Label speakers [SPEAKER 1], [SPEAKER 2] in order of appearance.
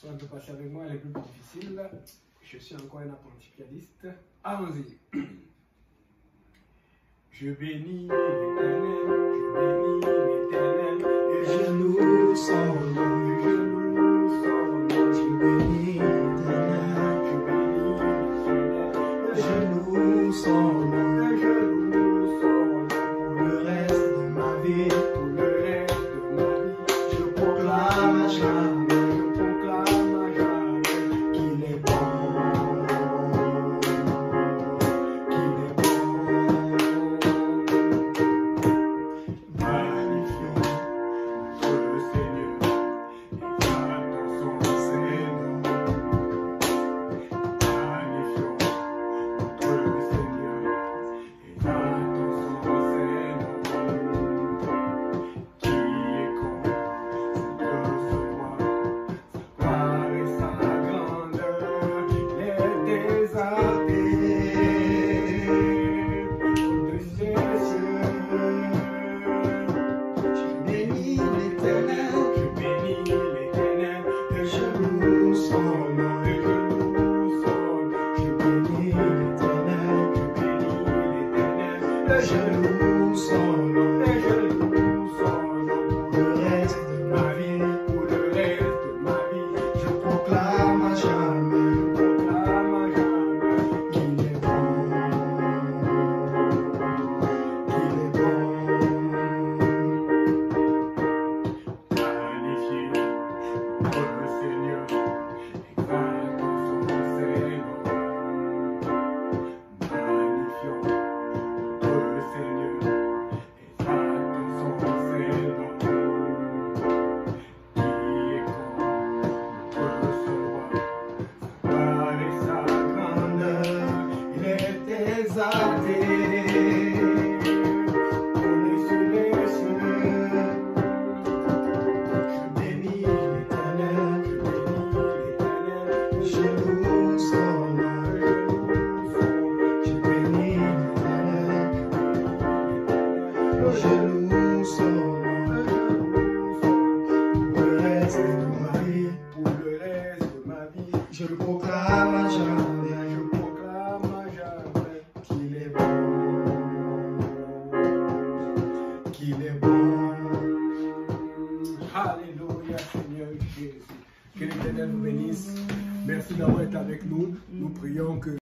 [SPEAKER 1] Si on peut passer avec moi les plus difficiles, je suis encore un apprenti pianiste. Allons-y. Je bénis l'éternel, je bénis Pour le reste de ma vie, je le proclame à jamais, je proclame à jamais qu'il est bon, qu'il est bon. Alléluia, Seigneur Jésus. Que l'Éternel nous bénisse. Merci d'avoir été avec nous. Nous prions que.